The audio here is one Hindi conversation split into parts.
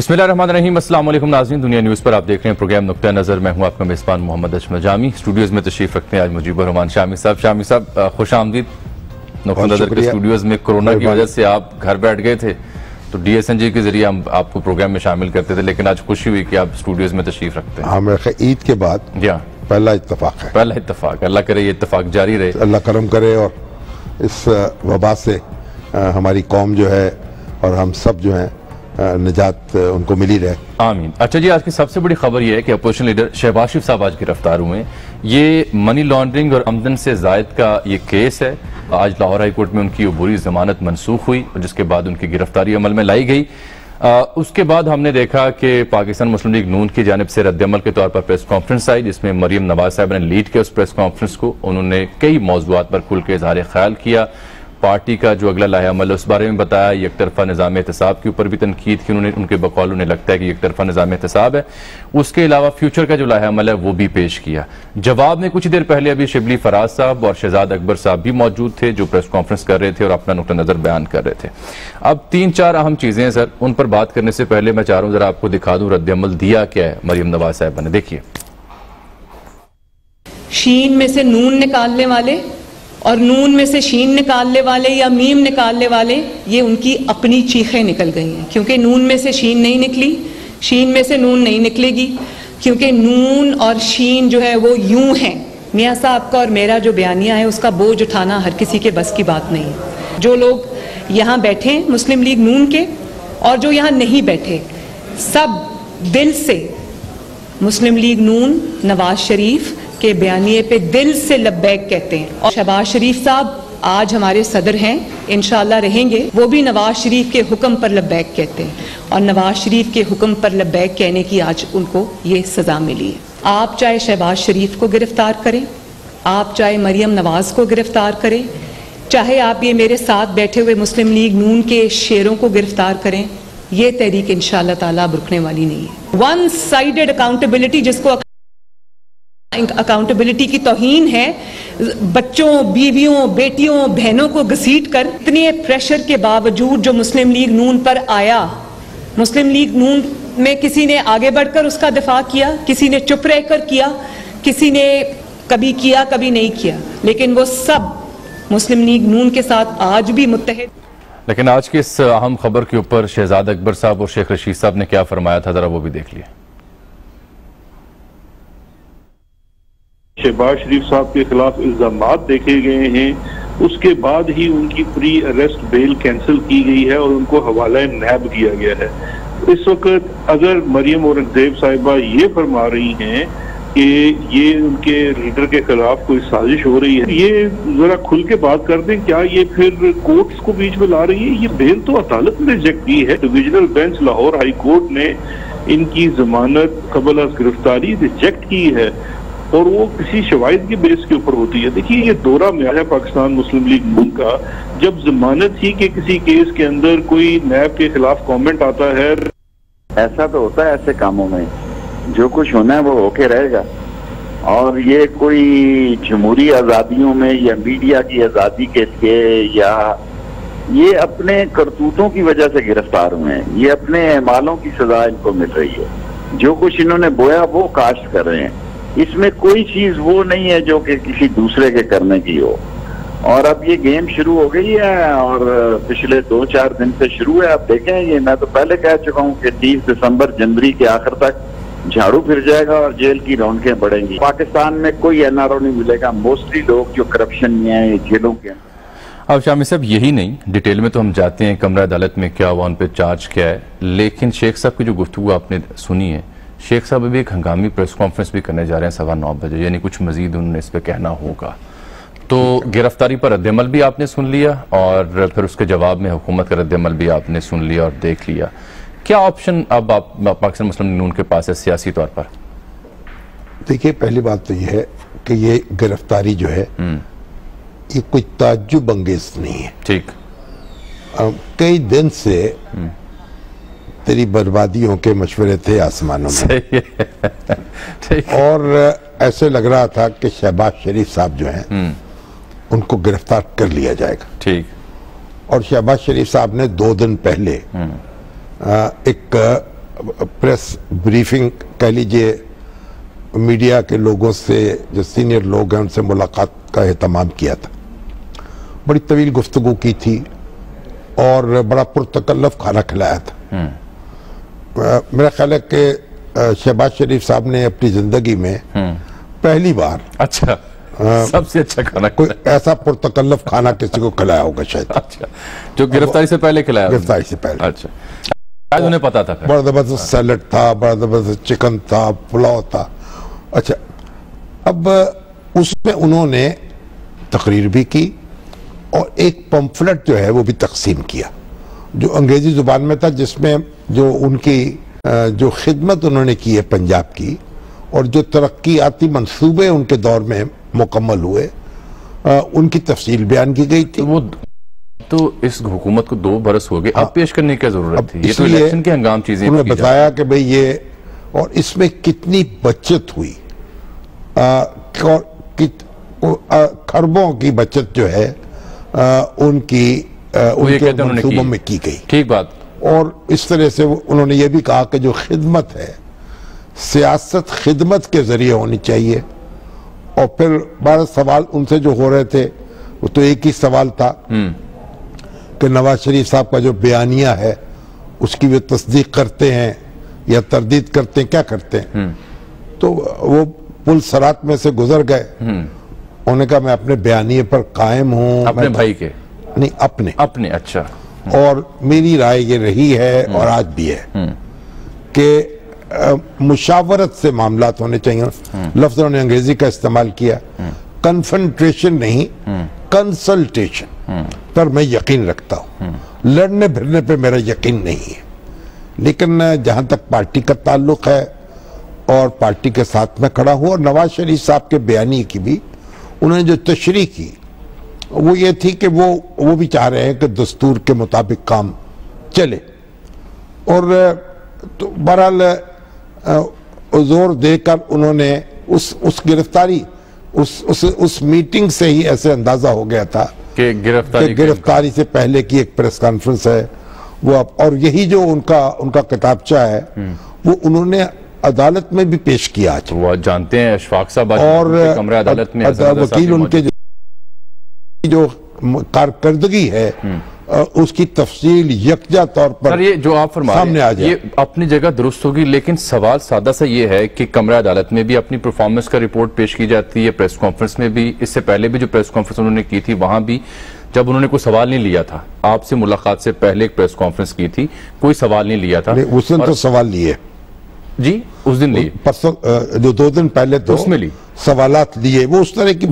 बिस्मिल्लाहिर्रहमानिर्रहीम। अस्सलाम वालेकुम नाज़रीन। दुनिया न्यूज़ पर आप देख रहे हैं प्रोग्राम नुकता नज़र। मैं हूँ आपका मेज़बान मोहम्मद अजमल जामी स्टूडियोज़ में तशरीफ़ रखते हैं आज मुजीबर रहमान शामी साहब। शामी साहब खुश आमदीद। नुकता नज़र के स्टूडियोज़ में कोरोना की वजह से आप घर बैठ गए थे तो डीएसएनजी के ज़रिए हम आपको प्रोग्राम में शामिल करते थे लेकिन आज खुशी हुई कि आप स्टूडियोज़ में तशरीफ़ रखते हैं। हाँ मेरे ईद के बाद या। पहला इत्तेफाक है। पहला इतफाक अल्लाह करे ये इतफाक जारी रहे। अल्लाह करम करे और इस वबा से हमारी कौम जो है और हम सब जो हैं निजात उनको मिली रहे। आमीन। अच्छा जी आज की सबसे बड़ी खबर यह है कि अपोजिशन लीडर शहबाज शरीफ साहब आज गिरफ़्तार हुए ये मनी लॉन्ड्रिंग और आमदन से जायद का ये केस है। आज लाहौर हाई कोर्ट में उनकी बुरी जमानत मनसूख हुई जिसके बाद उनकी गिरफ्तारी अमल में लाई गई। आ, उसके बाद हमने देखा कि पाकिस्तान मुस्लिम लीग नून की जानब से रद्दमल के तौर पर प्रेस कॉन्फ्रेंस आई जिसमें मरियम नवाज़ साहब ने लीड किया उस प्रेस कॉन्फ्रेंस को। उन्होंने कई मौजूद पर खुल के इजहार ख्याल किया। पार्टी का जो अगला लाहे अमल है, उस बारे में बताया एक तरफा निज़ाम एहतसाब के ऊपर भी तनकीद की उन्होंने, उनके बकौल उन्हें लगता है कि एक तरफा निज़ाम एहतसाब है। उसके अलावा फ्यूचर का जो लाहे अमल है, वो भी पेश किया। जवाब में कुछ देर पहले अभी शिबली फराज साहब और शहजाद अकबर साहब भी मौजूद थे, जो प्रेस कॉन्फ्रेंस कर रहे थे और अपना नुकता नज़र बयान कर रहे थे। अब तीन चार अहम चीज़ें हैं, सर, उन पर बात करने से पहले मैं चाह रहा हूँ, जरा आपको दिखा दूँ रद्दमल दिया क्या है, मरियम नवाज़ साहब ने देखिए। शीन में से नून निकालने वाले और नून में से शीन निकालने वाले या मीम निकालने वाले, ये उनकी अपनी चीखें निकल गई हैं। क्योंकि नून में से शीन नहीं निकली, शीन में से नून नहीं निकलेगी। क्योंकि नून और शीन जो है वो यूँ हैं। मियाँ साहब का और मेरा जो बयानिया है, उसका बोझ उठाना हर किसी के बस की बात नहीं है। जो लोग यहाँ बैठे मुस्लिम लीग नून के और जो यहाँ नहीं बैठे, सब दिल से मुस्लिम लीग नून, नवाज़ शरीफ के बयानिए पे दिल से लब्बैक कहते हैं। और शहबाज शरीफ साहब आज हमारे सदर हैं, इंशाल्लाह रहेंगे। वो भी नवाज़ शरीफ के हुक्म पर लब्बैक कहते हैं। और नवाज़ शरीफ के हुक्म पर लब्बैक कहने की आज उनको ये सजा मिली है। आप चाहे शहबाज शरीफ को गिरफ़्तार करें, आप चाहे मरियम नवाज़ को गिरफ़्तार करें, चाहे आप ये मेरे साथ बैठे हुए मुस्लिम लीग नून के शेरों को गिरफ़्तार करें, ये तहरीक इंशाल्लाह ताला अब रुकने वाली नहीं है। वन साइडेड अकाउंटेबिलिटी जिसको अकाउंटेबिलिटी की तोहीन है। बच्चों, बीवियों, बेटियों, बहनों को घसीट कर इतने प्रेशर के बावजूद जो मुस्लिम लीग नून पर आया। मुस्लिम लीग नून में किसी ने आगे बढ़कर उसका दिफा किया, किसी ने चुप रहकर किया, किसी ने कभी किया, कभी नहीं किया। लेकिन वो सब मुस्लिम लीग नून के साथ आज भी मुतहद लेकिन आज की इस अहम खबर के ऊपर शहजाद अकबर साहब और शेख रशीद साहब ने क्या फरमाया था, जरा वो भी देख लिया शहबाज शरीफ साहब के खिलाफ इल्ज़ाम देखे गए हैं। उसके बाद ही उनकी प्री अरेस्ट बेल कैंसिल की गई है और उनको हवाला नैब किया गया है। इस वक्त अगर मरियम औरंगज़ेब साहिबा ये फरमा रही हैं कि ये उनके लीडर के खिलाफ कोई साजिश हो रही है, ये जरा खुल के बात कर दें, क्या ये फिर कोर्ट्स को बीच में ला रही है? ये बेल तो अदालत ने रिजेक्ट की है। Divisional bench Lahore high court ने इनकी जमानत कबल गिरफ्तारी रिजेक्ट की है। और वो किसी शवायद की बेस के ऊपर होती है। देखिए, ये दौरा में है पाकिस्तान मुस्लिम लीग नून का, जब जमानत ही के किसी केस के अंदर कोई नैब के खिलाफ कमेंट आता है। ऐसा तो होता है ऐसे कामों में। जो कुछ होना है वो होके रहेगा। और ये कोई जमहूरी आज़ादियों में या मीडिया की आज़ादी के लिए या ये अपने करतूतों की वजह से गिरफ़्तार हुए हैं। ये अपने मालों की सजा इनको मिल रही है। जो कुछ इन्होंने बोया, वो काश्त कर रहे हैं। इसमें कोई चीज़ वो नहीं है जो कि किसी दूसरे के करने की हो। और अब ये गेम शुरू हो गई है और पिछले दो चार दिन से शुरू है, आप देखें ये। मैं तो पहले कह चुका हूँ कि तीस दिसंबर जनवरी के आखिर तक झाड़ू फिर जाएगा और जेल की रौनकें बढ़ेंगी। पाकिस्तान में कोई एनआरओ नहीं मिलेगा। मोस्टली लोग जो करप्शन में है जेलों के अब शामी साहब, यही नहीं। डिटेल में तो हम जाते हैं, कमरा अदालत में क्या हुआ, उन पर चार्ज क्या है। लेकिन शेख साहब की जो गुफ्तु आपने सुनी है शेख साहब अभी एक हंगामी प्रेस कॉन्फ्रेंस भी करने जा रहे हैं सवा नौ बजे यानी कुछ मजीद उन्होंने इस पर कहना होगा। तो गिरफ्तारी पर रद्दमल भी आपने सुन लिया और फिर उसके जवाब में हुकूमत का रद्दमल भी आपने सुन लिया और देख लिया। क्या ऑप्शन अब आप पाकिस्तान मुस्लिम नून के पास है सियासी तौर पर? देखिए पहली बात तो यह है कि ये गिरफ्तारी जो है ये कोई ताजुब अंगेज नहीं है। ठीक। कई दिन से तेरी बर्बादियों के मशवरे थे आसमानों में। ठीक और ऐसे लग रहा था कि शहबाज शरीफ साहब जो हैं उनको गिरफ़्तार कर लिया जाएगा। ठीक। और शहबाज शरीफ साहब ने दो दिन पहले एक प्रेस ब्रीफिंग कह लीजिए मीडिया के लोगों से जो सीनियर लोग हैं उनसे मुलाकात का एहतमाम किया था। बड़ी तवील गुफ्तगु की थी और बड़ा पुरतकल्लफ खाना खिलाया था। अ, मेरा ख्याल है कि शहबाज शरीफ साहब ने अपनी ज़िंदगी में पहली बार अच्छा सबसे अच्छा खाना कोई ऐसा पुरतकल्लफ खाना किसी को खिलाया होगा शायद। अच्छा जो गिरफ्तारी से पहले खिलाया गिरफ्तारी से पहले। अच्छा। शायद उन्हें पता था बड़ा ज़बरदस्त सैलड था बड़ा ज़बरदस्त चिकन था पुलाव था। अच्छा अब उसमें उन्होंने तकरीर भी की और एक पंफलेट जो है वो भी तकसीम किया। जो अंग्रेज़ी ज़ुबान में था जिसमें जो उनकी जो खिदमत उन्होंने की है पंजाब की और जो तरक्याती मंसूबे उनके दौर में मुकम्मल हुए उनकी तफसील बयान की गई थी। तो वो तो इस हुकूमत को दो बरस हो गए। अब पेश करने की क्या ज़रूरत थी? ये तो इसलिए इलेक्शन के हंगाम चीज़ें उन्होंने बताया कि भाई ये और इसमें कितनी बचत हुई। आ, कित, आ, खरबों की बचत जो है आ, उनकी उनके कहते हैं उन्होंने मंसूबों की। में की गई। ठीक बात। और इस तरह से उन्होंने ये भी कहा कि जो खिदमत है सियासत खिदमत के ज़रिए होनी चाहिए। और फिर बारह सवाल उनसे जो हो रहे थे वो तो एक ही सवाल था कि नवाज़ शरीफ साहब का जो बयानिया है उसकी वे तस्दीक करते हैं या तरदीद करते हैं क्या करते हैं? तो वो पुल सरात में से गुजर गए। उन्होंने कहा मैं अपने बयानिए पर कायम हूँ अपने भाई के। नहीं अपने। अपने अच्छा। और मेरी राय ये रही है और आज भी है कि मुशावरत से मामला होने चाहिए। लफ्ज उन्होंने अंग्रेज़ी का इस्तेमाल किया। कन्फंट्रेशन नहीं कंसल्टेशन। पर मैं यकीन रखता हूँ। लड़ने भिड़ने पे मेरा यकीन नहीं है। लेकिन जहाँ तक पार्टी का ताल्लुक है और पार्टी के साथ में खड़ा हूँ और नवाज़ शरीफ साहब के बयानी की भी उन्होंने जो तशरी की वो ये थी कि वो वो भी चाह रहे हैं कि दस्तूर के मुताबिक काम चले। और तो बहरहाल ज़ोर देकर उन्होंने उस उस गिरफ्तारी उस उस उस मीटिंग से ही ऐसे अंदाज़ा हो गया था कि गिरफ्तारी गिरफ्तारी से पहले की एक प्रेस कॉन्फ्रेंस है। वो अब और यही जो उनका उनका किताबचा है वो उन्होंने अदालत में भी पेश किया आज। वो जानते हैं अशफाक साहब और कमरे अदालत में वकील उनके जो कारकर्दगी है उसकी तफसील यकजा तौर पर सर ये जो आप फरमा सामने आ जाए। ये अपनी जगह दुरुस्त होगी लेकिन सवाल सादा सा ये है कि कमरा अदालत में भी अपनी परफॉर्मेंस का रिपोर्ट पेश की जाती है प्रेस कॉन्फ्रेंस में भी। इससे पहले भी जो प्रेस कॉन्फ्रेंस उन्होंने की थी वहाँ भी जब उन्होंने कोई सवाल नहीं लिया था आपसे मुलाकात से पहले एक प्रेस कॉन्फ्रेंस की थी कोई सवाल नहीं लिया था। उस दिन तो सवाल लिए। जी उस दिन लिए। परसों जो दो दिन पहले तो उसमें ली। सवालात लिए वो उस तरह की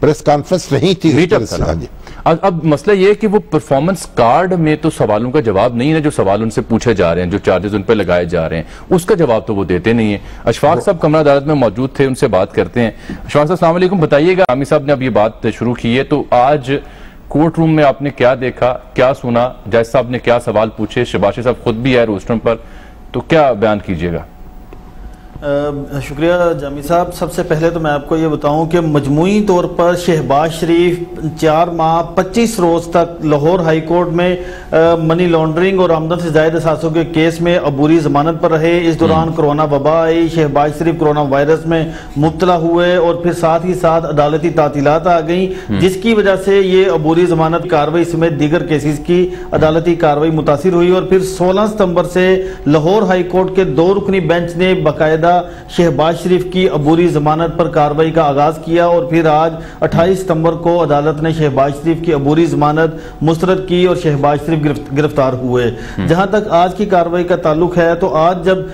प्रेस कॉन्फ्रेंस नहीं थी। मीटअप था। हाँ। अब अब मसला ये है कि वो परफॉर्मेंस कार्ड में तो सवालों का जवाब नहीं है जो सवाल उनसे पूछे जा रहे हैं जो चार्जेस उन पर लगाए जा रहे हैं। उसका जवाब तो वो देते नहीं है। अशफाक साहब कमरा अदालत में मौजूद थे उनसे बात करते हैं। अशफाक साहब वालेकुम। बताइएगा आमी साहब ने अब ये बात शुरू की है तो आज कोर्ट रूम में आपने क्या देखा क्या सुना? जज साहब ने क्या सवाल पूछे? शबाशी साहब खुद भी आए रोस्टम पर तो क्या बयान कीजिएगा? शुक्रिया जामी साहब। सबसे पहले तो मैं आपको ये बताऊँ कि मजमू तौर पर शहबाज शरीफ चार माह पच्चीस रोज तक लाहौर हाई कोर्ट में अ, मनी लॉन्ड्रिंग और आमदन से जायद असासों के केस में अबूरी जमानत पर रहे। इस दौरान कोरोना वबा आई शहबाज शरीफ कोरोना वायरस में मुबतला हुए और फिर साथ ही साथ अदालती तातीलत आ गई जिसकी वजह से ये अबूरी जमानत कार्रवाई समेत दीगर केसेस की अदालती कार्रवाई मुतासर हुई और फिर सोलह सितंबर से लाहौर हाई कोर्ट के दो रुकनी बेंच ने बाकायदा शहबाज शरीफ की अबूरी जमानत पर कार्रवाई का आगाज़ किया और फिर आज 28 सितंबर को अदालत ने शहबाज शरीफ की अबूरी जमानत मुस्तरद की और शहबाज शरीफ गिरफ़्तार हुए। जहाँ तक आज की कार्रवाई का ताल्लुक है तो आज जब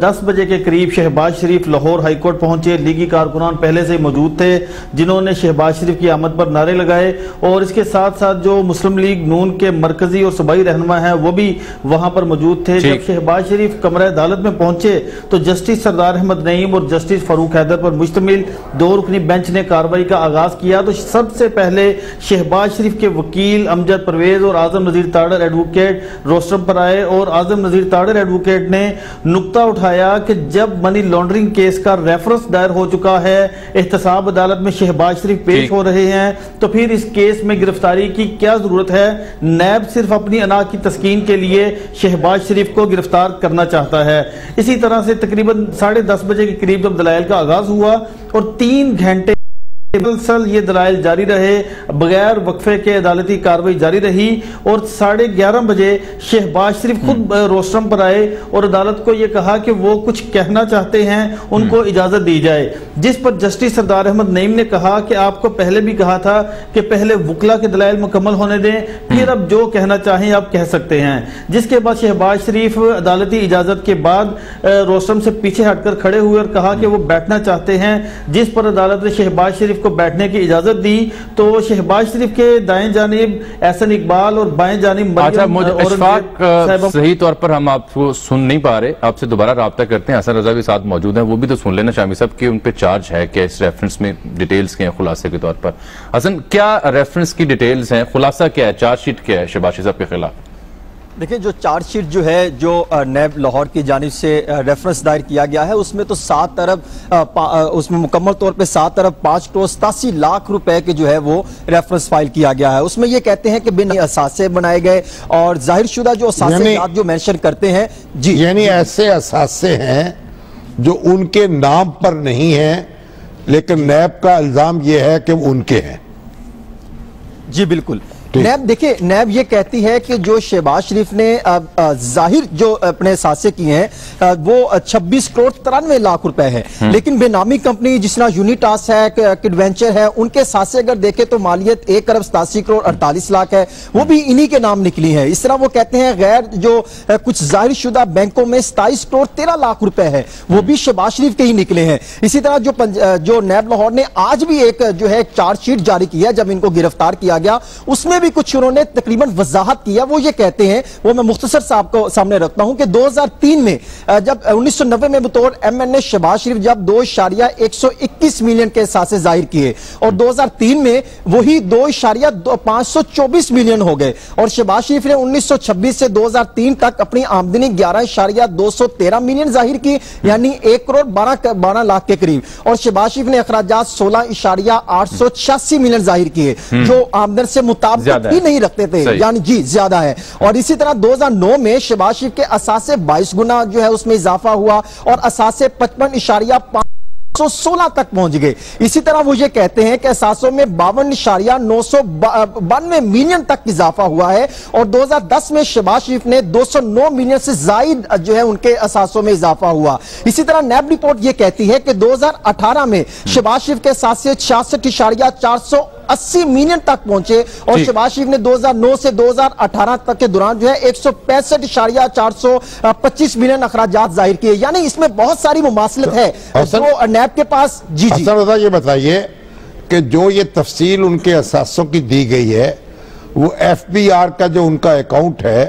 10 बजे के करीब शहबाज शरीफ लाहौर हाईकोर्ट पहुँचे लीगी कारकुनान पहले से मौजूद थे जिन्होंने शहबाज शरीफ की आमद पर नारे लगाए और इसके साथ साथ जो मुस्लिम लीग नून के मरकजी और सूबाई रहनमा है वो भी वहाँ पर मौजूद थे। जब शहबाज शरीफ कमरा अदालत में पहुँचे तो जस्टिस सरदार अहमद नईम और जस्टिस फारूक हैदर पर मुश्तमिल दो रुकनी बेंच ने कार्रवाई का आगाज़ किया। तो सबसे पहले शहबाज शरीफ के वकील अमजद परवेज और आज़म नजीर ताड़र एडवोकेट रोस्टम पर आए और आज़म नजीर ताड़र एडवोकेट ने नुकता उठाया कि जब मनी लॉन्ड्रिंग केस का रेफरेंस दायर हो चुका है एहतसाब अदालत में शहबाज शरीफ पेश हो रहे हैं तो फिर इस केस में गिरफ्तारी की क्या ज़रूरत है? नैब सिर्फ़ अपनी अना की तस्कीन के लिए शहबाज शरीफ को गिरफ़्तार करना चाहता है। इसी तरह से तकरीबन साढ़े दस बजे के करीब जब दलाइल का आगाज़ हुआ और तीन घंटे मुसलसल ये दलाइल जारी रहे बगैर वक्फे के अदालती कार्रवाई जारी रही और साढ़े ग्यारह बजे शहबाज शरीफ खुद रोस्टम पर आए और अदालत को ये कहा कि वो कुछ कहना चाहते हैं उनको इजाज़त दी जाए। जिस पर जस्टिस सरदार अहमद नईम ने कहा कि आपको पहले भी कहा था कि पहले वकला के दलाइल मुकम्मल होने दें फिर अब जो कहना चाहें आप कह सकते हैं। जिसके बाद शहबाज शरीफ अदालती इजाज़त के बाद रोस्टम से पीछे हटकर खड़े हुए और कहा कि वो बैठना चाहते हैं। जिस पर अदालत ने शहबाज शरीफ शरीफ को बैठने की इजाज़त दी तो शहबाज शरीफ के दाएँ जानिब एहसन इकबाल और बाएँ जानिब अच्छा मुझे सही तौर पर हम आपको सुन नहीं पा रहे आपसे दोबारा रहा करते हैं। हसन रजा भी साथ मौजूद है वो भी तो सुन लेना शामी साहब कि उन पर चार्ज है क्या इस रेफरेंस में डिटेल्स के हैं खुलासे के तौर पर? हसन क्या रेफरेंस की डिटेल्स हैं? खुलासा क्या है? चार्जशीट क्या है शहबाज साहब के खिलाफ? देखिए जो चार्जशीट जो है जो नैब लाहौर की जानब से रेफरेंस दायर किया गया है उसमें तो सात अरब उसमें मुकम्मल तौर पे सात अरब पाँच करोड़ सतासी लाख रुपए के जो है वो रेफरेंस फ़ाइल किया गया है। उसमें ये कहते हैं कि बिन असासे बनाए गए और ज़ाहिर शुदा जो जो मैंशन करते हैं जी। यानी ऐसे असासे हैं जो उनके नाम पर नहीं है लेकिन नैब का इल्ज़ाम यह है कि उनके हैं। जी बिल्कुल। नैब देखिए नैब ये कहती है कि जो शहबाज शरीफ ने ज़ाहिर जो अपने सासे किए हैं वो 26 करोड़ तिरानवे लाख रुपए है। हम्म। लेकिन बेनामी कंपनी जिस तरह यूनिटास है किडवेंचर है उनके सासे अगर देखे तो मालियत एक अरब सतासी करोड़ अड़तालीस लाख है। वो भी इन्हीं के नाम निकली है। इस तरह वो कहते हैं गैर जो कुछ ज़ाहिर शुदा बैंकों में सताइस करोड़ तेरह लाख रुपए है। वो भी शहबाज शरीफ के ही निकले हैं। इसी तरह जो जो नैब लाहौर ने आज भी एक जो है चार्जशीट जारी किया जब इनको गिरफ़्तार किया गया उसमें भी भी कुछ उन्होंने तकरीबन वजाहत किया वो ये कहते हैं वो मैं मुख्तसर साहब को सामने रखता हूँ कि 2003 में जब 1990 में बतौर M N A Shahbaz Sharif जब दो इशारिया एक सौ इक्कीस मिलियन के सासे ज़ाहिर किए और 2003 में वही दो इशारिया पाँच सौ चौबीस मिलियन हो गए और शबाज शरीफ ने 1926 से 2003 तक अपनी आमदनी ग्यारह इशारिया दो सौ तेरह मिलियन ज़ाहिर की यानी एक करोड़ बारह बारह लाख के करीब और शबाज शरीफ ने अखराज सोलह इशारिया आठ सौ छियासी मिलियन ज़ाहिर किए हम्म। जो आमदन से मुताबिक ही नहीं रखते थे यानी जी ज़्यादा है। और इसी तरह 2009 में शबाज शरीफ के असासे 22 गुना जो है उसमें इजाफा हुआ और असासे पचपन इशारिया सोलह तक पहुँच गए। इसी तरह वो ये कहते हैं कि असासों में बावन इशारिया नौ सौ बानवे मिलियन तक इजाफा हुआ है और 2010 में शहबाज शरीफ ने 209 मिलियन से जायद जो है उनके असासों में इजाफा हुआ। इसी तरह नैब रिपोर्ट ये कहती है कि 2018 में शबाज शरीफ के साथ से छियासठ इशारिया चार सौ अस्सी मिलियन तक पहुँचे और शबाज शरीफ ने 2009 से 2018 तक के दौरान जो है एक सौ पैंसठ इशारिया चार सौ पच्चीस मिलियन अखराज ज़ाहिर किए। यानी इसमें बहुत सारी मुमासलत है। जो नैब के पास जी जी। ये बताइए कि जो ये तफसील उनके असासों की दी गई है वो एफ़ बी आर का जो उनका अकाउंट है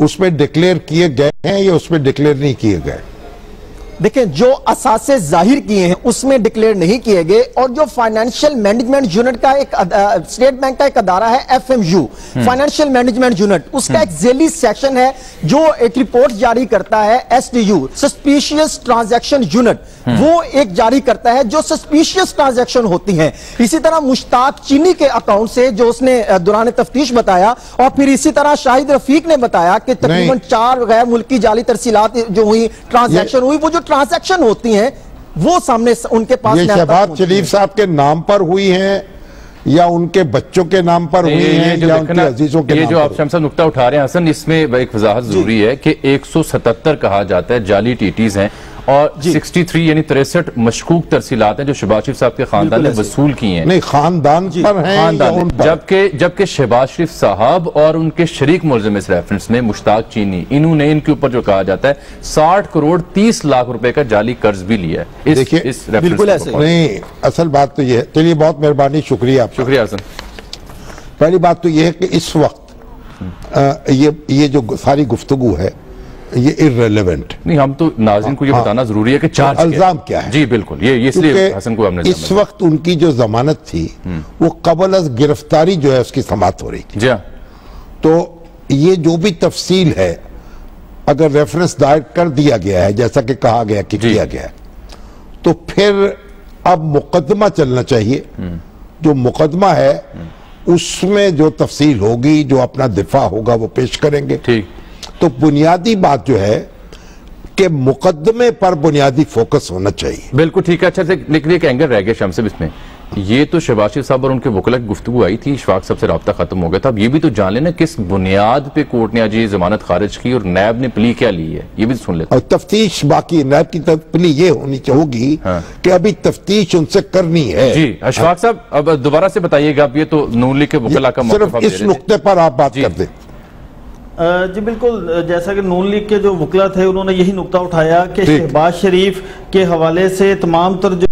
उसमें डिक्लेयर किए गए हैं या उसमें डिक्लेयर नहीं किए गए? देखें जो असासे ज़ाहिर किए हैं उसमें डिक्लेयर नहीं किए गए और जो फाइनेंशियल मैनेजमेंट यूनिट का एक स्टेट बैंक का एक अदारा है F M U financial management unit उसका एक जेली सेक्शन है जो एक रिपोर्ट जारी करता है S D U suspicious transaction unit वो एक जारी करता है जो सस्पिशियस ट्रांजेक्शन होती हैं। इसी तरह मुश्ताक चीनी के अकाउंट से जो उसने दौरान तफ्तीश बताया और फिर इसी तरह शाहिद रफीक ने बताया कि तकरीबन चार गैर मुल्की जाली तरसीलात जो हुई ट्रांजेक्शन हुई वो जो ट्रांजैक्शन होती हैं वो सामने उनके पास ये शहबाज शरीफ साहब के नाम पर हुई हैं या उनके बच्चों के नाम पर हुई हैं या उनके अजीजों के ये जो आप शमसा नुकता उठा रहे हैं हसन इसमें एक वजाहत ज़रूरी है कि 177 कहा जाता है जाली टीटीज हैं। और 63 यानी तिरसठ मशकूक तरसीलात हैं जो शहबाज शरीफ साहब के खानदान ने वसूल की हैं। नहीं खानदान पर हैं खानदान जबकि जबकि शहबाज शरीफ साहब और उनके शरीक मुलजम इस रेफरेंस में मुश्ताक चीनी इन्होंने इनके ऊपर जो कहा जाता है साठ करोड़ तीस लाख रुपए का जाली कर्ज भी लिया है। देखिए बिल्कुल ऐसे। नहीं असल बात तो ये है। चलिए बहुत मेहरबानी शुक्रिया शुक्रिया हसन। पहली बात तो यह है कि इस वक्त ये ये जो सारी गुफ्तगु है ये इरेलीवेंट नहीं हम तो नाजिन को ये हाँ। बताना ज़रूरी है कि चार्ज अल्जाम क्या है? जी बिल्कुल ये इसलिए हसन को हमने इस वक्त उनकी जो जमानत थी वो कबल अज गिरफ्तारी जो है उसकी समाप्त हो रही थी। जी हाँ। तो ये जो भी तफसील है अगर रेफरेंस दायर कर दिया गया है जैसा कि कहा गया कि किया गया है तो फिर अब मुकदमा चलना चाहिए। जो मुकदमा है उसमें जो तफसील होगी जो अपना दिफा होगा वो पेश करेंगे। ठीक। तो बुनियादी बात जो है कि मुकदमे पर बुनियादी फोकस होना चाहिए। बिल्कुल ठीक है अच्छा से लेकिन एक एंगल रह गया शमसेब इसमें। ये तो शहबाज साहब और उनके वकला की गुफ्तु आई थी इशफाक साहब से रबता खत्म हो गया था। अब ये भी तो जान लेना किस बुनियाद पे कोर्ट ने आज ये जमानत खारिज की और नैब ने प्ली क्या ली है ये भी सुन लेते और तफ्तीश बाकी नैब की तफली ये होनी चाहिए हाँ। कि अभी तफ्तीश उनसे करनी है। जी अशफाक साहब अब दोबारा से बताइएगा अब ये तो नून लीग के वकला का सिर्फ़ इस। नुक्ते पर आप बात कर दें जी बिल्कुल जैसा कि नून लीग के जो वकला थे उन्होंने यही नुकता उठाया कि शहबाज शरीफ के हवाले से तमाम तर जो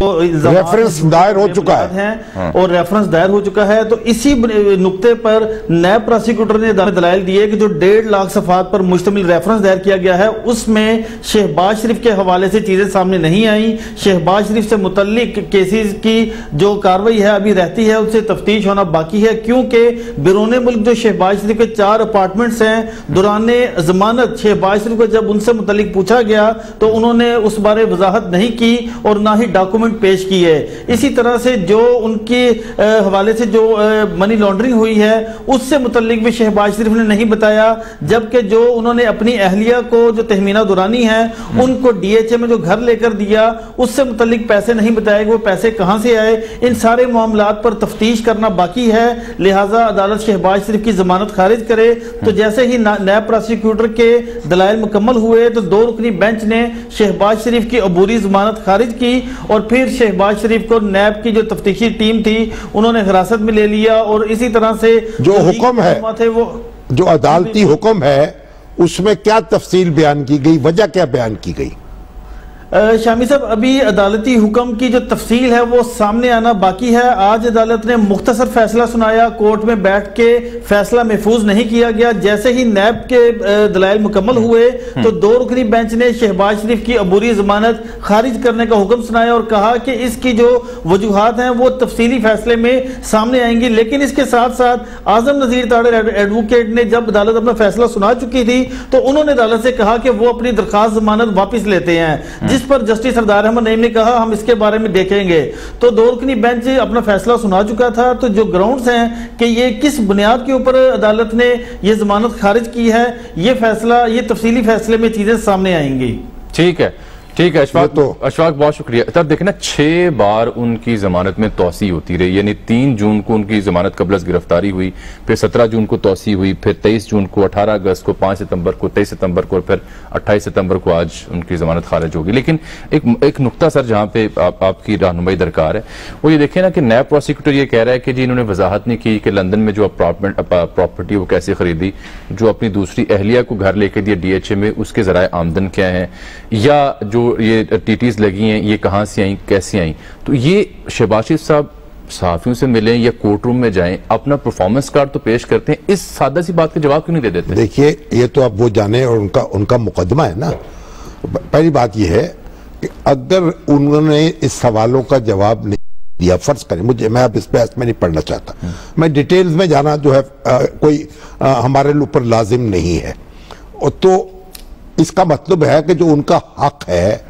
रेफरेंस दायर हो चुका है। हैं और रेफरेंस दायर हो चुका है तो इसी नुक्ते पर नैब प्रोसिक्यूटर ने दा- दलाइल दिए कि जो डेढ़ लाख सफात पर मुश्तमिल रेफरेंस दायर किया गया है उसमें शहबाज शरीफ के हवाले से चीज़ें सामने नहीं आई शहबाज शरीफ से मुतलिक केसेस की जो कार्रवाई है अभी रहती है उससे तफ्तीश होना बाकी है क्योंकि बिरून मुल्क जो शहबाज शरीफ के चार अपार्टमेंट्स हैं दौरान जमानत शहबाज शरीफ को जब उनसे मुतलिक पूछा गया तो उन्होंने उस बारे वजाहत नहीं की और ना ही डॉक्यूमेंट पेश की है। इसी तरह से जो उनके हवाले से जो मनी लॉन्ड्रिंग हुई है उससे मुतलिक भी शहबाज शरीफ ने नहीं बताया जबकि जो उन्होंने अपनी अहलिया को जो तहमीना दुरानी है उनको डीएचए में जो घर लेकर दिया उससे मुतलिक पैसे नहीं बताए कि वो पैसे कहाँ से आए इन सारे मामला पर तफ्तीश करना बाकी है। लिहाजा अदालत शहबाज शरीफ की जमानत खारिज करे। तो जैसे ही नायब प्रोसिक्यूटर के दलाइल मुकम्मल हुए तो दो रुकनी बेंच ने शहबाज शरीफ की अबूरी जमानत खारिज की और फिर शहबाज शरीफ को नैब की जो तफ्तीशी टीम थी उन्होंने हिरासत में ले लिया और इसी तरह से जो हुक्म है वो जो अदालती हुक्म है उसमें क्या तफसील बयान की गई वजह क्या बयान की गई? शामी साहब अभी अदालती हुक्म की जो तफसील है वो सामने आना बाकी है। आज अदालत ने मुख्तसर फैसला सुनाया। कोर्ट में बैठ के फैसला महफूज नहीं किया गया। जैसे ही नैब के दलाइल मुकम्मल हुए तो दो रुकनी बेंच ने शहबाज शरीफ की अबूरी जमानत खारिज करने का हुक्म सुनाया और कहा कि इसकी जो वजूहत हैं वो तफसीली फैसले में सामने आएँगी। लेकिन इसके साथ साथ आज़म नजीर एड- एडवोकेट ने जब अदालत अपना फैसला सुना चुकी थी तो उन्होंने अदालत से कहा कि वो अपनी दरखास्त जमानत वापस लेते हैं। जिस पर जस्टिस सरदार अहमद नईम ने कहा, हम इसके बारे में देखेंगे। तो दो रुकनी बेंच अपना फैसला सुना चुका था। तो जो ग्राउंड हैं कि ये किस बुनियाद के ऊपर अदालत ने ये जमानत खारिज की है, ये फैसला, ये तफसीली फैसले में चीज़ें सामने आएँगी। ठीक है। ठीक है अशफाक तो- अशफाक बहुत शुक्रिया। तब देखना छह बार उनकी जमानत में तोसी होती रही। यानी तीन जून को उनकी जमानत कबल गिरफ्तारी हुई फिर सत्रह जून को तोसी हुई फिर तेईस जून को अठारह अगस्त को पाँच सितंबर को तेईस सितंबर को और फिर अट्ठाईस सितंबर को आज उनकी जमानत खारिज होगी। लेकिन एक एक नुकता सर जहाँ पे आप, आपकी रहनुमाई दरकार है वो ये देखें ना कि नया प्रोसिक्यूटर ये कह रहा है कि जी इन्होंने वजाहत नहीं की कि लंदन में जो अपार्टमेंट प्रॉपर्टी वो कैसे खरीदी जो अपनी दूसरी अहलिया को घर लेके दिया डीएचए में उसके जराए आमदन क्या है? या जो ये टीटीज लगी हैं ये कहाँ से आई कैसे आई? तो ये शहबाशिफ साहब सहाफियों से मिलें या कोर्ट रूम में जाएँ अपना परफॉर्मेंस कार्ड तो पेश करते हैं। इस सादा सी बात के जवाब क्यों नहीं दे देते? देखिए ये तो अब वो जाने और उनका उनका मुकदमा है ना। पहली बात यह है कि अगर उन्होंने इस सवालों का जवाब नहीं दिया फ़र्ज़ करें मुझे मैं अब इस बहस में नहीं पढ़ना चाहता। मैं डिटेल्स में जाना जो है अ, कोई अ, हमारे ऊपर लाजिम नहीं है। और तो इसका मतलब है कि जो उनका हक है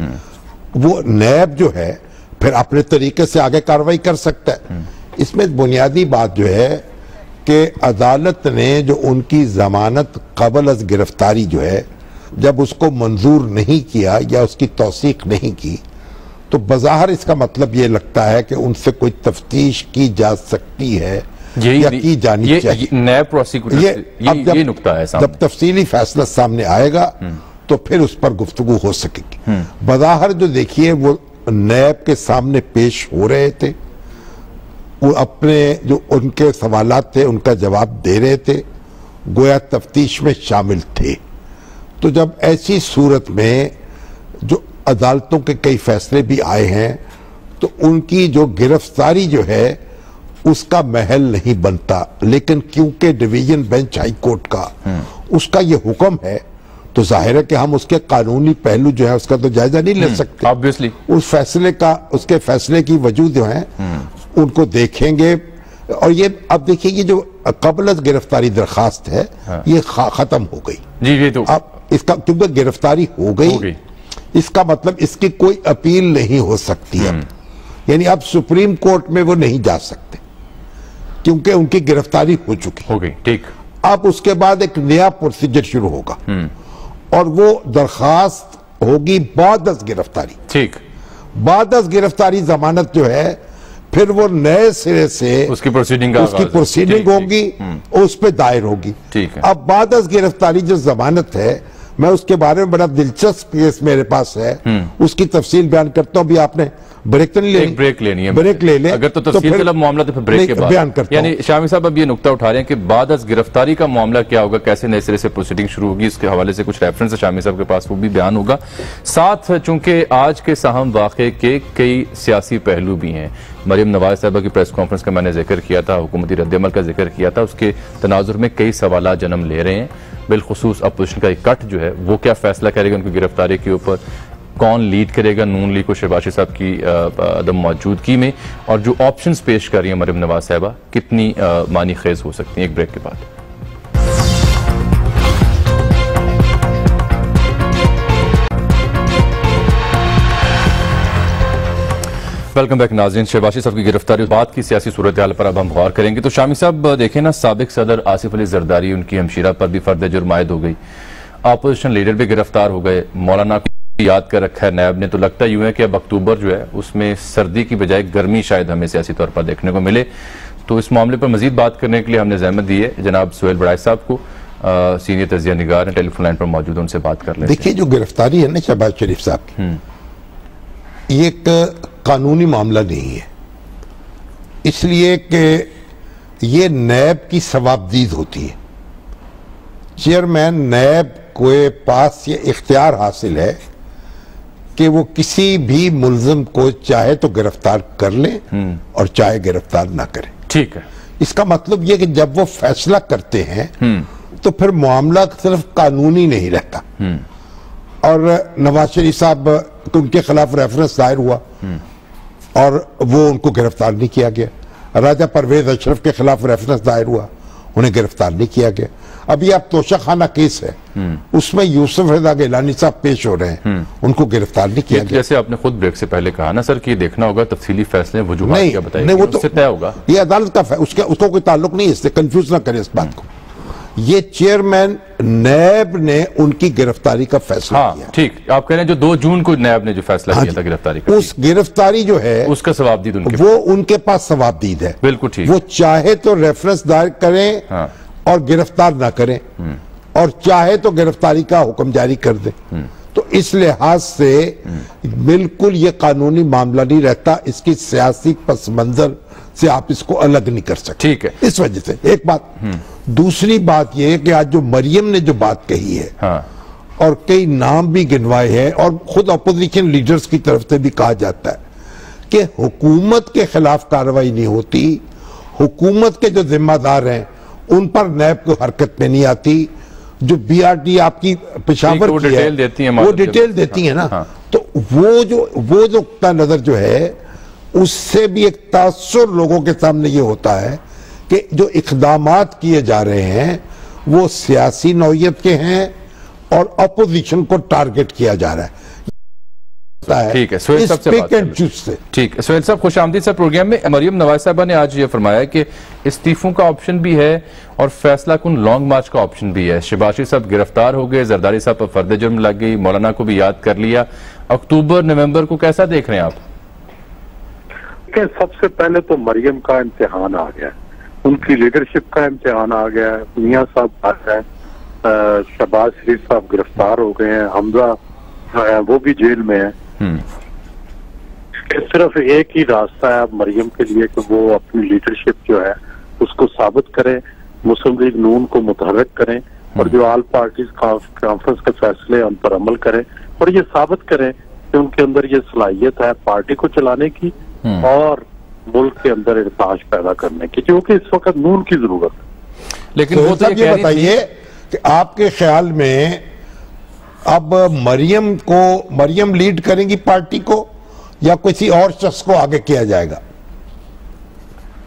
वो नैब जो है फिर अपने तरीके से आगे कार्रवाई कर सकता है। इसमें बुनियादी बात जो है कि अदालत ने जो उनकी जमानत कबल अज गिरफ्तारी जो है जब उसको मंजूर नहीं किया या उसकी तोसीक नहीं की तो बाहर इसका मतलब ये लगता है कि उनसे कोई तफ्तीश की जा सकती है या की जानी ये, चाहिए। ये ये ये, ये, ये नुकता है जब तफसीली फैसला सामने आएगा तो फिर उस पर गुफ्तगु हो सकेगी। बज़ाहिर जो देखिए वो नैब के सामने पेश हो रहे थे। वो अपने जो उनके सवाल थे उनका जवाब दे रहे थे। गोया तफ्तीश में शामिल थे। तो जब ऐसी सूरत में जो अदालतों के कई फैसले भी आए हैं तो उनकी जो गिरफ्तारी जो है उसका महल नहीं बनता। लेकिन क्योंकि डिवीज़न बेंच हाई कोर्ट का उसका ये हुक्म है तो ज़ाहिर है कि हम उसके कानूनी पहलू जो है उसका तो जायजा नहीं ले सकते। ऑब्वियसली उस फैसले का उसके फैसले की वजूद जो है उनको देखेंगे। और ये अब देखिए ये जो कबल गिरफ्तारी दरखास्त है ये खत्म हो गई। जी ये तो अब इसका क्योंकि गिरफ्तारी हो गई, हो गई। इसका मतलब इसकी कोई अपील नहीं हो सकती अब। यानी अब सुप्रीम कोर्ट में वो नहीं जा सकते क्योंकि उनकी गिरफ्तारी हो चुकी। हो गई ठीक। अब उसके बाद एक नया प्रोसीजर शुरू होगा। और वो दरखास्त होगी बादस गिरफ्तारी। ठीक। बादस गिरफ्तारी जमानत जो है फिर वो नए सिरे से उसकी प्रोसीडिंग का उसकी प्रोसीडिंग। होगी उस पर दायर होगी। ठीक है। अब बादस गिरफ्तारी जो जमानत है मैं उसके बारे में बड़ा दिलचस्प केस मेरे पास है। उसकी तफसील बयान करता हूँ अभी आपने ब्रेक तो नहीं लेनी। ब्रेक लेनी है। ब्रेक ले ले। अगर तो तफसील फिर- तलब मामला तो फिर ब्रेक के बाद। बयान करता यानी शामी साहब अब ये नुकता उठा रहे हैं कि बाद अज गिरफ्तारी का मामला क्या होगा कैसे नए सिरे से प्रोसीडिंग शुरू होगी इसके हवाले से कुछ रेफरेंस है शामी साहब के पास वो भी बयान होगा। साथ चूँकि आज के साहम वाक़े के कई सियासी पहलू भी हैं। मरियम नवाज़ साहबा की प्रेस कॉन्फ्रेंस का मैंने ज़िक्र किया था हुकूमती रद्दमल का ज़िक्र किया था उसके तनाजुर में कई सवाल जन्म ले रहे हैं। बिलखसूस अपोजिशन का एक कट जो है, वो क्या फैसला करेगा उनकी गिरफ्तारी के ऊपर? कौन लीड करेगा? नून लीग को शहबाशी साहब की मौजूदगी में। और जो ऑप्शंस पेश कर रही है मरियम नवाज़ साहबा, कितनी मानी खेज हो सकती हैं एक ब्रेक के बाद? वेलकम बैक नाजरीन शहबाशी साहब की गिरफ्तारी। बाद की सियासी सूरत हाल पर अब हम गौर करेंगे। तो शामी साहब देखें ना सबक सदर आसिफ अली जरदारी उनकी हमशीरा पर भी फर्द जुर्म आयद हो गई। अपोजिशन लीडर भी गिरफ़्तार हो गए। मौलाना को याद कर रखा है नैब ने। तो लगता यूँ है कि अब अक्टूबर जो है उसमें सर्दी की बजाय गर्मी शायद हमें सियासी तौर पर देखने को मिले। तो इस मामले पर मजीद बात करने के लिए हमने जहमत दी है। जनाब सुहेल बड़ाई साहब को सीनियर तजिया निगार टेलीफोन लाइन पर मौजूद उनसे बात कर हैं। देखिए जो गिरफ्तारी है ना शहबाज शरीफ साहब की ये एक कानूनी मामला नहीं है। इसलिए कि ये नैब की सवाबदीद होती है। चेयरमैन नैब को पास ये इख्तियार हासिल है कि वो किसी भी मुलजम को चाहे तो गिरफ़्तार कर ले और चाहे गिरफ़्तार ना करे। ठीक है। इसका मतलब ये कि जब वो फैसला करते हैं तो फिर मामला सिर्फ़ कानूनी नहीं रहता। और नवाज़ शरीफ साहब को उनके खिलाफ रेफरेंस दायर हुआ। और वो उनको गिरफ़्तार नहीं किया गया। राजा परवेज अशरफ के खिलाफ रेफरेंस दायर हुआ उन्हें गिरफ़्तार नहीं किया गया। अभी आप तोशाखाना केस है उसमें यूसुफ रजा गिलानी साहब पेश हो रहे हैं उनको गिरफ़्तार नहीं किया गया। जैसे आपने खुद ब्रेक से पहले कहा ना सर कि देखना होगा तफसीली फैसले वजूहत नहीं क्या नहीं वो तो तय होगा। ये अदालत का उसके उसको कोई ताल्लुक नहीं है इससे कंफ्यूज ना करें इस बात को। ये चेयरमैन नैब ने उनकी गिरफ्तारी का फैसला हाँ किया। ठीक। आप कह रहे हैं जो दो जून को नैब ने जो फैसला हाँ किया था गिरफ्तारी का। उस गिरफ्तारी जो है उसका सवाब दी उनके वो उनके पास सवाबदीद है। बिल्कुल ठीक। वो चाहे तो रेफरेंस दायर करें हाँ। और गिरफ़्तार ना करें और चाहे तो गिरफ्तारी का हुक्म जारी कर दे। तो इस लिहाज से बिल्कुल ये कानूनी मामला नहीं रहता इसकी सियासी पस मंजर से आप इसको अलग नहीं कर सकते। ठीक है। इस वजह से एक बात। दूसरी बात यह है कि आज जो मरियम ने जो बात कही है हाँ। और कई नाम भी गिनवाए हैं और खुद अपोजिशन लीडर्स की तरफ़ से भी कहा जाता है कि हुकूमत के खिलाफ कार्रवाई नहीं होती हुकूमत के जो जिम्मेदार हैं उन पर नैब को हरकत में नहीं आती जो बीआरटी आपकी पेशावर की है डिटेल देती है वो डिटेल देती है ना। हाँ। तो वो जो वो जो नुकता नज़र जो है उससे भी एक तासुर लोगों के सामने ये होता है कि जो इकदाम किए जा रहे हैं वो सियासी नौीयत के हैं और अपोजिशन को टारगेट किया जा रहा है। ठीक है, सुहेल साहब से ठीक है सोहेल साहब खुश आमदी सर प्रोग्राम में मरियम नवाज़ साहबा ने आज ये फरमाया कि इस्तीफों का ऑप्शन भी है और फैसला कुन लॉन्ग मार्च का ऑप्शन भी है। शिबाशी साहब गिरफ़्तार हो गए जरदारी साहब पर फर्द जुर्म लग गई मौलाना को भी याद कर लिया। अक्टूबर नवंबर को कैसा देख रहे हैं आप? सबसे पहले तो मरियम का इम्तिहान आ गया उनकी लीडरशिप का इम्तिहान आ गया है। मियाँ साहब आ गए शहबाज शरीफ साहब गिरफ़्तार हो गए हैं। हमजा वो भी जेल में है। सिर्फ़ एक ही रास्ता है मरियम के लिए कि वो अपनी लीडरशिप जो है उसको साबित करें मुस्लिम लीग नून को मुतहरक करें और जो आल पार्टीज़ कॉन्फ्रेंस के फैसले उन पर अमल करें और ये साबित करें कि उनके अंदर ये सलाहियत है पार्टी को चलाने की और मुल्क के अंदर इरताज पैदा करने की क्योंकि इस वक्त नून की ज़रूरत है। लेकिन तो वो तो ये ये बताइए कि आपके ख्याल में अब मरियम को मरियम लीड करेंगी पार्टी को या किसी और शख्स को आगे किया जाएगा?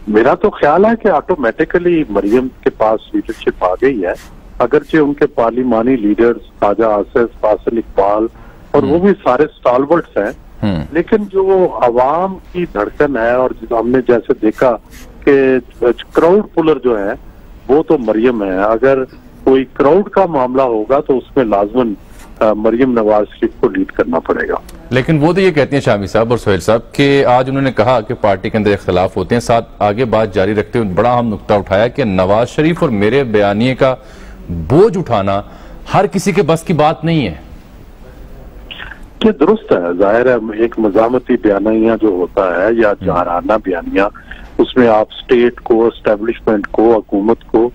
मेरा तो ख्याल है कि ऑटोमेटिकली मरियम के पास लीडरशिप आ गई है। अगरचे उनके पार्लिमानी लीडर्स खाजा आसिफ फासिल इकबाल और वो भी सारे स्टॉलवर्ट्स हैं। लेकिन जो आवाम की धड़कन है और हमने जैसे देखा कि क्राउड पुलर जो है वो तो मरियम है। अगर कोई क्राउड का मामला होगा तो उसमें लाजमन मरियम नवाज़ शरीफ को लीड करना पड़ेगा। लेकिन वो तो ये कहती हैं शामी साहब और सोहेल साहब कि आज उन्होंने कहा कि पार्टी के अंदर इख्तलाफ होते हैं साथ आगे बात जारी रखते हुए बड़ा हम नुकता उठाया कि नवाज़ शरीफ और मेरे बयानिए का बोझ उठाना हर किसी के बस की बात नहीं है। ये दुरुस्त है। ज़ाहिर है एक मजामती बयानिया जो होता है या जहाराना बयानिया उसमें आप स्टेट को एस्टेब्लिशमेंट को हुकूमत को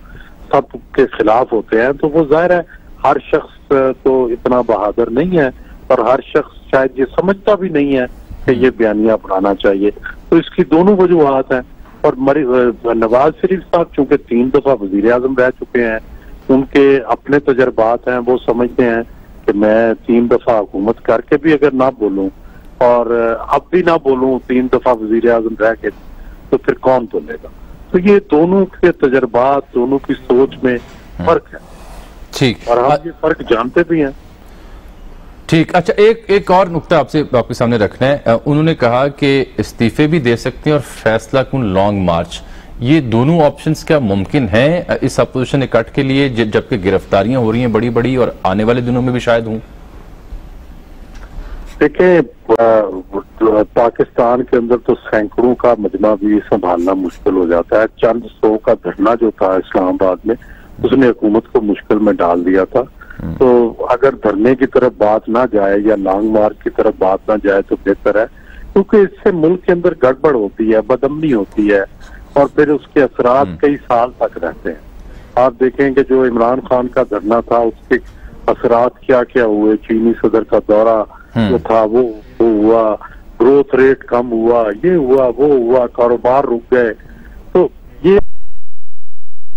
सब के खिलाफ होते हैं तो वो ज़ाहिर है हर शख्स तो इतना बहादुर नहीं है और हर शख्स शायद ये समझता भी नहीं है कि ये बयानिया बनाना चाहिए। तो इसकी दोनों वजूहत हैं और नवाज़ शरीफ साहब चूँकि तीन दफ़ा वज़ीर आज़म रह चुके हैं उनके अपने तजर्बात हैं वो समझते हैं कि मैं तीन दफ़ा हुकूमत करके भी अगर ना बोलूँ और अब भी ना बोलूँ तीन दफ़ा वज़ीर आज़म रह के तो फिर कौन बोलेगा? तो ये दोनों के तजर्बात दोनों की सोच में फ़र्क है। ठीक। और हम ये फ़र्क जानते भी हैं। ठीक। अच्छा एक एक और नुकता आपसे आपके सामने रखना है। उन्होंने कहा कि इस्तीफे भी दे सकते हैं और फैसला कुन लॉन्ग मार्च। ये दोनों ऑप्शंस क्या मुमकिन हैं? इस अपोजिशन इकट्ठ के लिए जबकि गिरफ्तारियाँ हो रही हैं बड़ी बड़ी और आने वाले दिनों में भी शायद हों। देखिए पाकिस्तान के अंदर तो सैकड़ों का मजमा भी संभालना मुश्किल हो जाता है। चंद सौ का धरना जो था इस्लामाबाद में उसने हुकूमत को मुश्किल में डाल दिया था। तो अगर धरने की तरफ़ बात ना जाए या लॉन्ग मार्च की तरफ़ बात ना जाए तो बेहतर है क्योंकि इससे मुल्क के अंदर गड़बड़ होती है बदमनी होती है और फिर उसके असरात कई साल तक रहते हैं। आप देखें कि जो इमरान खान का धरना था उसके असरात क्या क्या हुए चीनी सदर का दौरा जो था वो वो हुआ ग्रोथ रेट कम हुआ ये हुआ वो हुआ कारोबार रुक गए।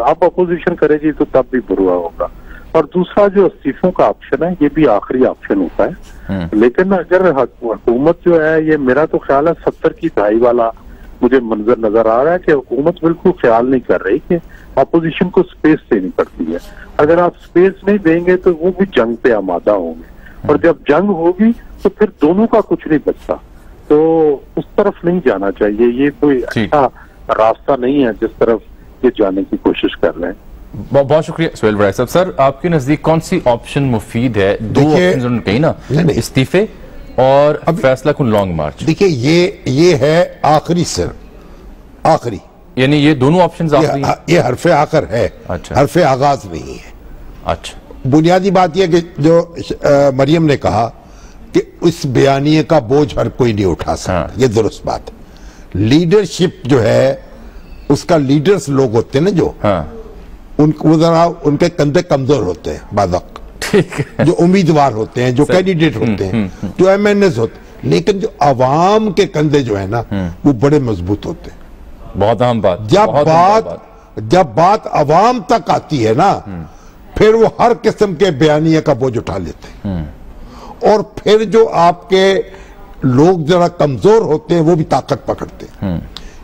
अब अपोजिशन करेगी तो तब भी बुरा होगा। और दूसरा जो इस्तीफों का ऑप्शन है ये भी आखिरी ऑप्शन होता है। लेकिन अगर हुकूमत जो है ये मेरा तो ख्याल है सत्तर की दहाई वाला मुझे मंजर नज़र आ रहा है कि हुकूमत बिल्कुल ख्याल नहीं कर रही कि अपोजिशन को स्पेस देनी पड़ती है। अगर आप स्पेस नहीं देंगे तो वो भी जंग पे आमादा होंगे। और जब जंग होगी तो फिर दोनों का कुछ नहीं बचता। तो उस तरफ़ नहीं जाना चाहिए। ये कोई अच्छा रास्ता नहीं है जिस तरफ़ ये जाने की कोशिश कर रहे हैं। बहुत बहुत शुक्रिया सोहेल बराय साहब। सर आपके नज़दीक कौन सी ऑप्शन मुफीद है? दो ऑप्शन कही ना। इस्तीफे और फैसला कुन लॉन्ग मार्च देखिए ये ये है आखिरी सर आखिरी। यानी ये दोनों ऑप्शन ये, ये हरफे आखिर है अच्छा। हरफे आगाज़ नहीं है। अच्छा। बुनियादी बात यह कि जो अ, मरियम ने कहा कि उस बयानिए का बोझ हर कोई नहीं उठा सकता हाँ। ये दुरुस्त बात है। लीडरशिप जो है उसका लीडर्स लोग होते हैं ना जो हाँ। उन जरा उनके कंधे कमज़ोर होते हैं है। जो उम्मीदवार होते हैं जो कैंडिडेट होते हैं जो एम एन एस होते लेकिन जो आवाम के कंधे जो है ना वो बड़े मज़बूत होते हैं। बहुत अहम बात जब बात जब बात अवाम तक आती है ना फिर वो हर किस्म के बयानिया का बोझ उठा लेते हैं। और फिर जो आपके लोग जरा कमज़ोर होते हैं वो भी ताकत पकड़ते हैं।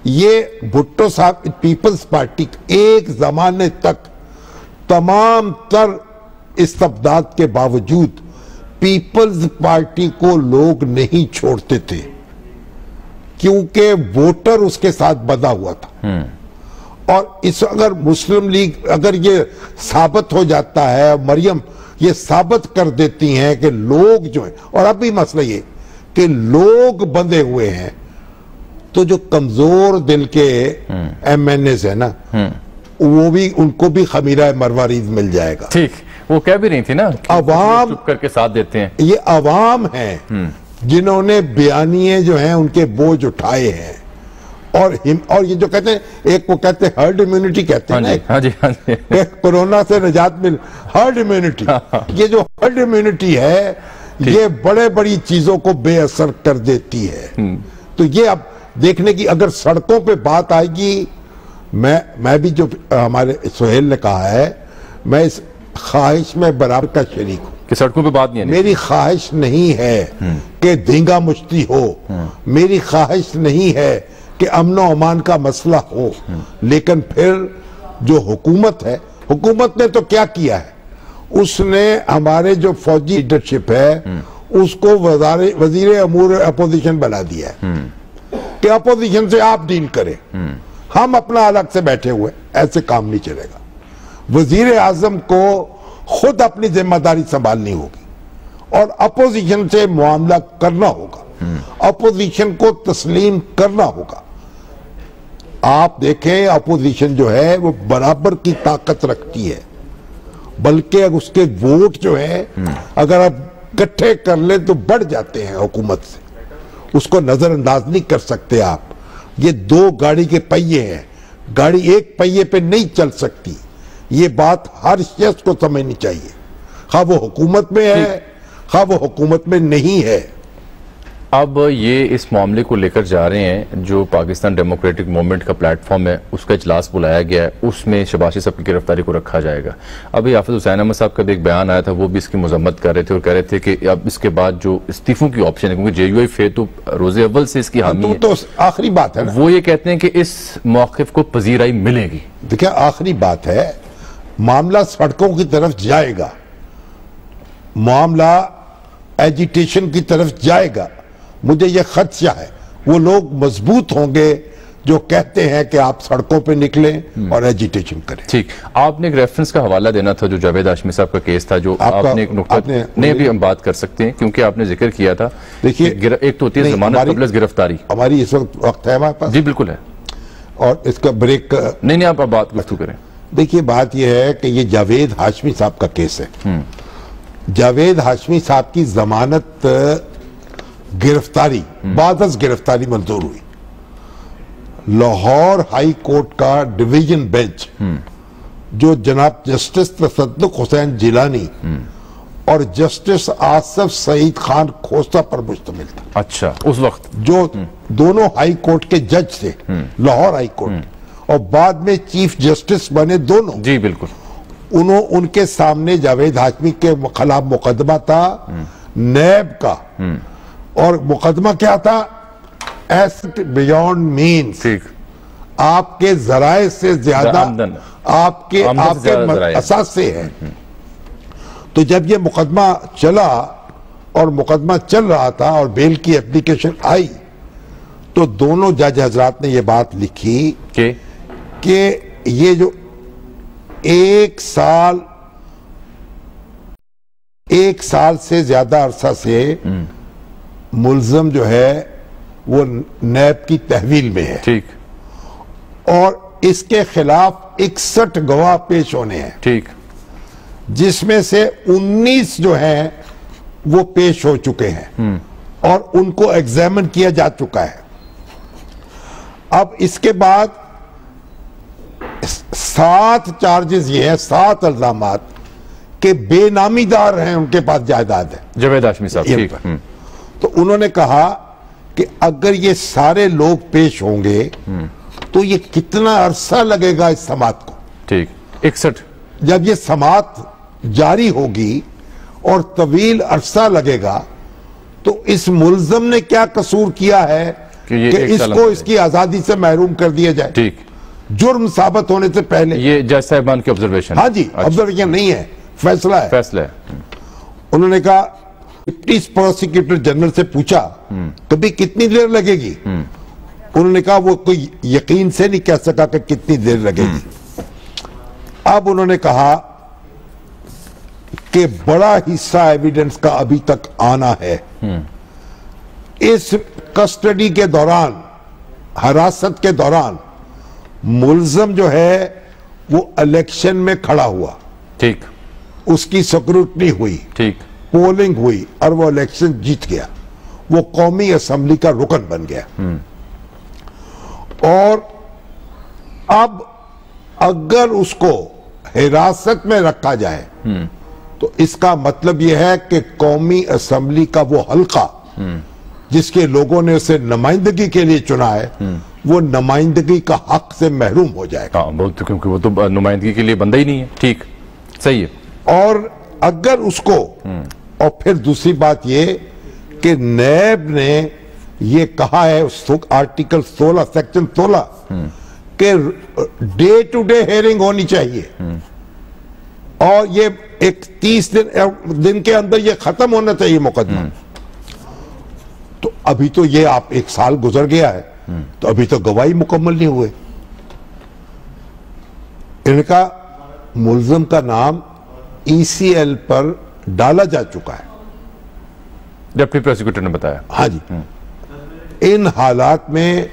ये भुट्टो साहब पीपल्स पार्टी एक जमाने तक तमाम तर इस्तबदाद के बावजूद पीपल्स पार्टी को लोग नहीं छोड़ते थे क्योंकि वोटर उसके साथ बंधा हुआ था। और इस अगर मुस्लिम लीग अगर ये साबित हो जाता है मरियम ये साबित कर देती हैं कि लोग जो है और अब भी मसला ये कि लोग बंधे हुए हैं तो जो कमज़ोर दिल के एम एन एस है ना वो भी उनको भी खमीरा मरवारीज मिल जाएगा। ठीक वो कह भी नहीं थी ना अवाम- करके साथ देते हैं। ये अवाम है जिन्होंने बयानिए जो हैं उनके बोझ उठाए हैं। और हिम और ये जो कहते हैं एक को कहते हैं हर्ड इम्यूनिटी कहते हाँ हैं जी हाँ जी हाँ जी। कोरोना से निजात मिल हर्ड इम्यूनिटी ये जो हर्ड इम्यूनिटी है ये बड़े बड़ी चीज़ों को बेअसर कर देती है। तो ये अब देखने की अगर सड़कों पे बात आएगी मैं मैं भी जो हमारे सुहेल ने कहा है मैं इस ख्वाहिश में बराबर का शरीक हूँ। कि सड़कों पे बात नहीं आनी मेरी ख्वाहिश नहीं है कि धींगा मुश्ती हो। मेरी ख्वाहिश नहीं है कि अमन अमान का मसला हो। लेकिन फिर जो हुकूमत है हुकूमत ने तो क्या किया है? उसने हमारे जो फौजी लीडरशिप है उसको वज़ीर अमूर अपोजिशन बना दिया है। कि अपोजिशन से आप डील करें। हम अपना अलग से बैठे हुए ऐसे काम नहीं चलेगा। वज़ीर आज़म को खुद अपनी ज़िम्मेदारी संभालनी होगी और अपोजिशन से मामला करना होगा। अपोजिशन को तस्लीम करना होगा। आप देखें अपोजिशन जो है वो बराबर की ताकत रखती है। बल्कि अगर उसके वोट जो है अगर आप इकट्ठे कर ले तो बढ़ जाते हैं हुकूमत से। उसको नजरअंदाज नहीं कर सकते आप। ये दो गाड़ी के पहिए हैं। गाड़ी एक पहिए पे नहीं चल सकती। ये बात हर शख्स को समझनी चाहिए। खा वो हुकूमत में है खा वो हुकूमत में नहीं है। अब ये इस मामले को लेकर जा रहे हैं जो पाकिस्तान डेमोक्रेटिक मूवमेंट का प्लेटफॉर्म है उसका इजलास बुलाया गया है उसमें शबाशी साहब की गिरफ्तारी को रखा जाएगा। अभी हाफिज हुसैन अहमद साहब का भी एक बयान आया था वो भी इसकी मजम्मत कर रहे थे और कह रहे थे कि अब इसके बाद जो इस्तीफों की ऑप्शन है क्योंकि जे यू आई तो रोज़े अव्वल से इसकी हामी तो, तो आखिरी बात है वो ये कहते हैं कि इस मौकफ को पजीराई मिलेगी। देखिए आखिरी बात है मामला सड़कों की तरफ़ जाएगा। मामला एजिटेशन की तरफ़ जाएगा। मुझे यह खदशा है। वो लोग मज़बूत होंगे जो कहते हैं कि आप सड़कों पे निकलें और एजिटेशन करें। ठीक। आपने एक रेफरेंस का हवाला देना था जो जावेद आशमी साहब का केस था जो आपने एक नुकता आपने- नहीं भी हम बात कर सकते हैं क्योंकि आपने ज़िक्र किया था देखिए- एक तो होती है जमानत गिरफ्तारी। हमारी इस वक्त वक्त है हमारे पास। जी बिल्कुल है। और इसका ब्रेक नहीं नहीं आप बात गुफ्तु करें। देखिए बात यह है कि ये जावेद हाशमी साहब का केस है। जावेद हाशमी साहब की जमानत गिरफ्तारी बादस गिरफ्तारी मंजूर हुई। लाहौर हाई कोर्ट का डिवीज़न बेंच जो जनाब जस्टिस तसद्दुक हुसैन जिलानी और जस्टिस आसफ सईद खान खोसा पर मुश्तमिल था। अच्छा उस वक्त? जो दोनों हाई कोर्ट के जज थे लाहौर हाई कोर्ट और बाद में चीफ जस्टिस बने दोनों। जी बिल्कुल। उन्हों उनके सामने जावेद हाशमी के खिलाफ मुकदमा था नैब का। और मुकदमा क्या था? एसेट बियॉन्ड मीन ठीक। आपके जराए से ज़्यादा। आपके आपके असासे हैं। तो जब ये मुकदमा चला और मुकदमा चल रहा था और बेल की एप्लीकेशन आई तो दोनों जज हजरात ने ये बात लिखी के? कि ये जो एक साल एक साल से ज़्यादा अरसा से मुलजम जो है वो नैब की तहवील में है। ठीक। और इसके खिलाफ इकसठ गवाह पेश होने हैं। ठीक। जिसमें से 19 जो हैं वो पेश हो चुके हैं। और उनको एग्जामिन किया जा चुका है। अब इसके बाद सात चार्जेस ये हैं सात अल्जाम के बेनामीदार हैं उनके पास जायदाद है। जावेद हाशमी साहब। हम्म, तो उन्होंने कहा कि अगर ये सारे लोग पेश होंगे तो ये कितना अरसा लगेगा इस समात को। ठीक इकसठ। जब ये समात जारी होगी और तवील अरसा लगेगा तो इस मुलजम ने क्या कसूर किया है कि ये कि इसको इसकी आज़ादी से महरूम कर दिया जाए? ठीक। जुर्म साबित होने से पहले। ये जज साहिबान की ऑब्जर्वेशन हाँ जी ऑब्जर्वेशन नहीं है फैसला है। फैसला है। उन्होंने कहा डिप्टी प्रोसिक्यूटर जनरल से पूछा कभी कितनी देर लगेगी? उन्होंने कहा वो कोई यकीन से नहीं कह सका कि कितनी देर लगेगी। अब उन्होंने कहा कि बड़ा हिस्सा एविडेंस का अभी तक आना है। इस कस्टडी के दौरान हिरासत के दौरान मुलजम जो है वो इलेक्शन में खड़ा हुआ। ठीक। उसकी स्क्रूटनी हुई। ठीक। पोलिंग हुई और वो इलेक्शन जीत गया। वो कौमी असेंबली का रुकन बन गया। और अब अगर उसको हिरासत में रखा जाए तो इसका मतलब यह है कि कौमी असेंबली का वो हल्का जिसके लोगों ने उसे नुमाइंदगी के लिए चुना है वो नुमाइंदगी का हक से महरूम हो जाएगा। हाँ बहुत क्योंकि वो तो नुमाइंदगी के लिए बंदा ही नहीं है। ठीक सही है। और अगर उसको और फिर दूसरी बात ये कि नैब ने ये कहा है आर्टिकल 16 सेक्शन 16 के डे टू डे हेयरिंग होनी चाहिए। और ये एक तीस दिन दिन के अंदर ये खत्म होना चाहिए मुकदमा। तो अभी तो ये आप एक साल गुजर गया है तो अभी तो गवाही मुकम्मल नहीं हुए। इनका मुलजम का नाम ईसीएल पर डाला जा चुका है। डिप्टी प्रोसिक्यूटर ने बताया। हाँ जी। इन हालात में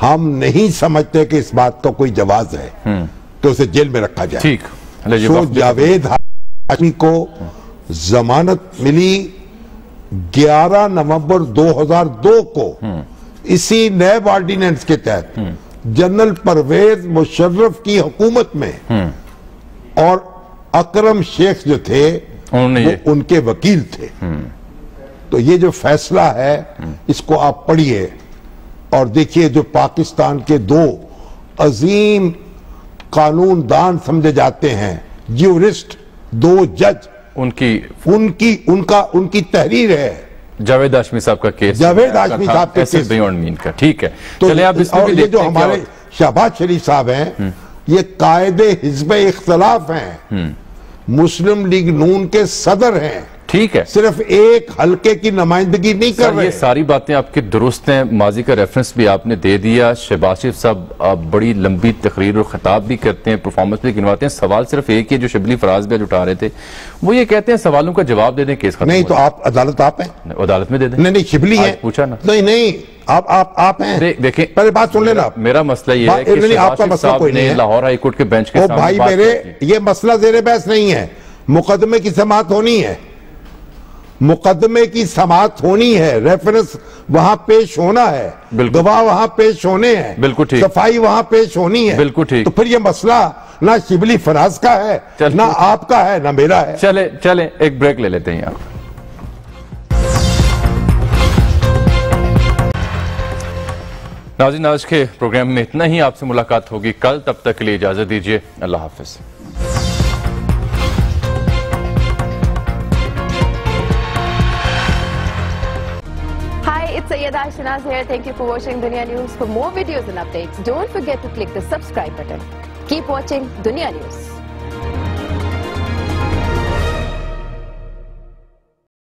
हम नहीं समझते कि इस बात का कोई जवाब है। तो उसे जेल में रखा जाए। ठीक। सो जावेद हाशमी को जमानत मिली 11 नवंबर 2002 को। इसी नैब ऑर्डिनेंस के तहत जनरल परवेज मुशर्रफ की हुकूमत में और अकरम शेख जो थे वो उनके वकील थे। तो ये जो फैसला है इसको आप पढ़िए। और देखिए जो पाकिस्तान के दो अजीम कानूनदान समझे जाते हैं ज्यूरिस्ट दो जज उनकी उनकी उनका उनकी तहरीर है। जावेद हाशमी साहब का केस जावेद हाशमी साहब के केस। बियॉन्ड मीन का ठीक है। तो चले आप इसमें भी ये जो हमारे शहबाज शरीफ साहब हैं ये कायदे हिजब इख्तलाफ हैं मुस्लिम लीग नून के सदर हैं। ठीक है। सिर्फ़ एक हलके की नुमाइंदगी नहीं कर रहे ये सारी बातें आपकी दुरुस्त हैं। माजी का रेफरेंस भी आपने दे दिया। शहबाज शरीफ साहब आप बड़ी लंबी तकरीर और खिताब भी करते हैं परफॉर्मेंस भी गिनवाते हैं। सवाल सिर्फ़ एक ही जो शबली फराज भी उठा रहे थे। वो ये कहते हैं सवालों का जवाब दे दें केस नहीं तो आप अदालत आप हैं। अदालत में दे दें। नहीं नहीं शिबली है। पूछा ना। नहीं नहीं आप आप आप हैं। दे- देखें। पहले बात सुन लेना। मेरा मसला ये है कि आपका मसला कोई नहीं है। लाहौर हाईकोर्ट के बेंच के भाई मेरे ये मसला जेर बहस नहीं है। मुकदमे की समात होनी है। मुकदमे की समाप्त होनी है रेफरेंस वहाँ पेश होना है। गवाह वहाँ पेश होने हैं बिल्कुल ठीक। सफ़ाई वहाँ पेश होनी है बिल्कुल ठीक। तो फिर ये मसला ना शिबली फराज का है ना आपका है ना मेरा है। चले चले एक ब्रेक ले लेते हैं यहाँ। नाजिन आज के प्रोग्राम में इतना ही। आपसे मुलाकात होगी कल। तब तक के लिए इजाज़त दीजिए। अल्लाह हाफिज। It's Sayyeda Shinaz here. Thank you for watching Dunya News. For more videos and updates, don't forget to click the subscribe button. Keep watching Dunya News.